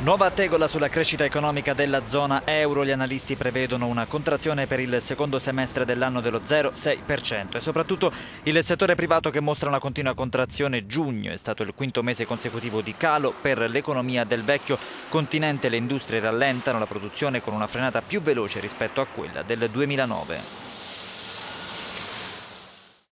Nuova tegola sulla crescita economica della zona euro. Gli analisti prevedono una contrazione per il secondo semestre dell'anno dello 0,6% e soprattutto il settore privato che mostra una continua contrazione. Giugno è stato il quinto mese consecutivo di calo per l'economia del vecchio continente. Le industrie rallentano la produzione con una frenata più veloce rispetto a quella del 2009.